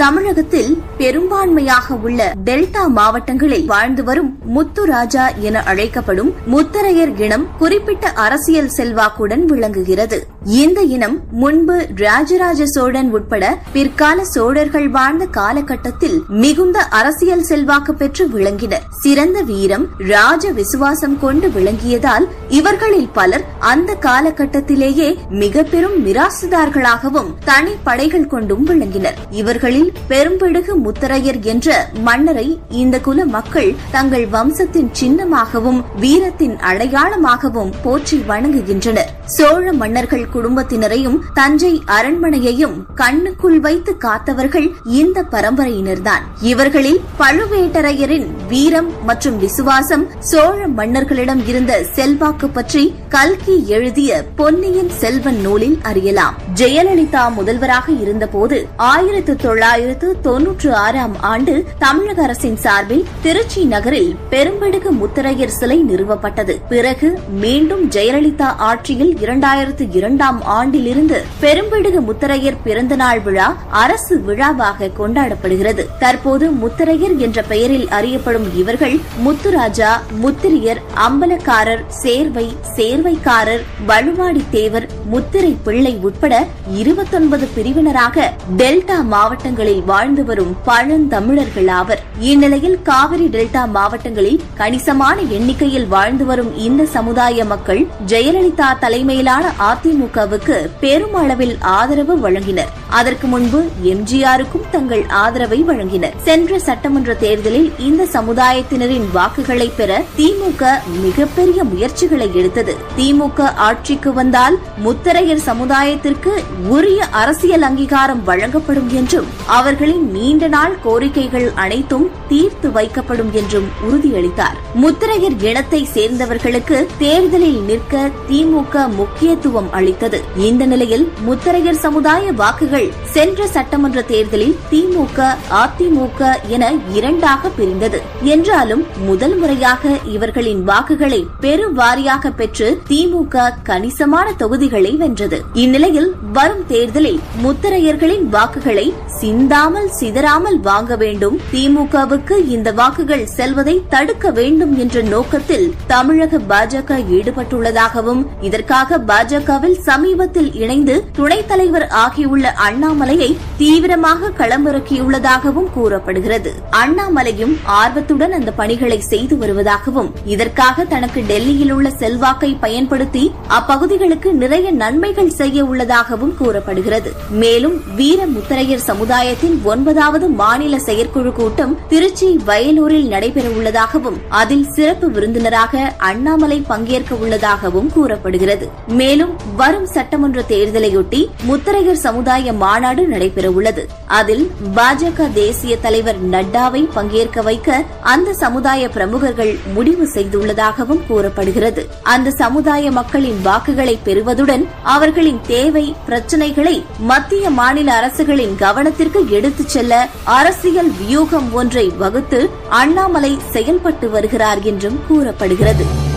தமிழகத்தில் பெரும்பான்மையாக உள்ள டெல்டா மாவட்டங்களில் வாழ்ந்து வரும் முத்துராஜா என அழைக்கப்படும் முத்தரையர் இனம் குறிப்பிட்ட அரசியல் செல்வாக்குடன் விளங்குகிறது. இந்த இனம் முன்பு ராஜராஜ சோழன் உட்பட பிற்கால சோழர்கள் வாழ்ந்த காலகட்டத்தில் மிகுந்த அரசியல் செல்வாக்கு பெற்று விளங்கினர். சிறந்த வீரம் ராஜ விசுவாசம் கொண்டு விளங்கியதால் இவர்களில் பலர் அந்த காலகட்டத்திலேயே மிக பெரும் மிராசுதார்களாகவும் தனி படைகள் கொண்டும் விளங்கினர். இவர்களில் பெரும்பிடுகு முத்தரையர் என்ற மன்னரை இந்த குல மக்கள் தங்கள் வம்சத்தின் சின்னமாகவும் வீரத்தின் அடையாளமாகவும் போற்றி வணங்குகின்றனர். சோழ மன்னர்கள் குடும்பத்தினரையும் தஞ்சை அரண்மனையையும் கண்ணுக்குள் வைத்து காத்தவர்கள் இந்த பரம்பரையினர்தான். இவர்களில் பழுவேட்டரையரின் வீரம் மற்றும் விசுவாசம் சோழ மன்னர்களிடம் இருந்த செல்வாக்கு பற்றி கல்கி எழுதிய பொன்னியின் செல்வன் நூலில் அறியலாம். ஜெயலலிதா முதல்வராக இருந்தபோது ஆயிரத்து தொள்ளாயிரத்து தொன்னூற்று ஆறாம் ஆண்டு தமிழக அரசின் சார்பில் திருச்சி நகரில் பெரும்படுகு முத்தரையர் சிலை நிறுவப்பட்டது. பிறகு மீண்டும் ஜெயலலிதா ஆட்சியில் இரண்டாயிரத்து இரண்டாம் ஆண்டிலிருந்து பெரும்பிடுகு முத்தரையர் பிறந்தநாள் விழா அரசு விழாவாக கொண்டாடப்படுகிறது. தற்போது முத்தரையர் என்ற பெயரில் அறியப்படும் இவர்கள் முத்துராஜா முத்திரியர் அம்பலக்காரர் சேர்வை சேர்வைக்காரர் வலுவாடி தேவர் முத்திரை பிள்ளை உட்பட இருபத்தொன்பது பிரிவினராக டெல்டா மாவட்டங்களில் வாழ்ந்து வரும் பழந்தமிழர்கள் ஆவர். இந்நிலையில் காவிரி டெல்டா மாவட்டங்களில் கணிசமான எண்ணிக்கையில் வாழ்ந்து வரும் இந்த சமுதாய மக்கள் ஜெயலலிதா தலைமை தலைமையிலான அதிமுகவுக்கு பெருமளவில் ஆதரவு வழங்கினர். அதற்கு முன்பு எம்ஜிஆருக்கும் தங்கள் ஆதரவை வழங்கினர். சென்ற சட்டமன்ற தேர்தலில் இந்த சமுதாயத்தினரின் வாக்குகளை பெற திமுக மிகப்பெரிய முயற்சிகளை எடுத்தது. திமுக ஆட்சிக்கு வந்தால் முத்தரையர் சமுதாயத்திற்கு உரிய அரசியல் அங்கீகாரம் வழங்கப்படும் என்றும் அவர்களின் நீண்ட நாள் கோரிக்கைகள் அனைத்தும் தீர்த்து வைக்கப்படும் என்றும் உறுதியளித்தார். முத்தரையர் இனத்தை சேர்ந்தவர்களுக்கு தேர்தலில் நிற்க திமுக முக்கியத்துவம் அளித்தது. இந்த நிலையில் முத்தரையர் சமுதாய வாக்குகள் சென்ற சட்டமன்ற தேர்தலில் திமுக அதிமுக என இரண்டாக பிரிந்தது. என்றாலும் முதல் முறையாக இவர்களின் வாக்குகளை பெருவாரியாக பெற்று திமுக கணிசமான தொகுதிகளை வென்றது. இந்நிலையில் வரும் தேர்தலில் முத்தரையர்களின் வாக்குகளை சிந்தாமல் சிதறாமல் வாங்க வேண்டும். திமுகவுக்கு இந்த வாக்குகள் செல்வதை தடுக்க வேண்டும் என்ற நோக்கத்தில் தமிழக பாஜக ஈடுபட்டுள்ளதாகவும் இதற்காக பாஜகவில் சமீபத்தில் இணைந்து துணைத் தலைவர் ஆகியுள்ள அண்ணாமலையை தீவிரமாக களமிறக்கியுள்ளதாகவும் கூறப்படுகிறது. அண்ணாமலையும் ஆர்வத்துடன் அந்த பணிகளை செய்து வருவதாகவும் இதற்காக தனக்கு டெல்லியில் உள்ள செல்வாக்கை பயன்படுத்தி அப்பகுதிகளுக்கு நிறைய நன்மைகள் செய்ய உள்ளதாகவும் கூறப்படுகிறது. மேலும் வீர முத்தரையர் சமுதாயத்தின் ஒன்பதாவது மாநில செயற்குழு கூட்டம் திருச்சி வயலூரில் நடைபெற உள்ளதாகவும் அதில் சிறப்பு விருந்தினராக அண்ணாமலை பங்கேற்க உள்ளதாகவும் கூறப்படுகிறது. மேலும் வரும் சட்டமன்ற தேர்தலையொட்டி முத்தரையர் சமுதாய மாநாடு நடைபெறவுள்ளது. அதில் பாஜக தேசிய தலைவர் நட்டாவை பங்கேற்க வைக்க அந்த சமுதாய பிரமுகர்கள் முடிவு செய்துள்ளதாகவும் கூறப்படுகிறது. அந்த சமுதாய மக்களின் வாக்குகளை பெறுவதுடன் அவர்களின் தேவை பிரச்சினைகளை மத்திய மாநில அரசுகளின் கவனத்திற்கு எடுத்துச் செல்ல அரசியல் வியூகம் ஒன்றை வகுத்து அண்ணாமலை செயல்பட்டு வருகிறார் என்றும் கூறப்படுகிறது.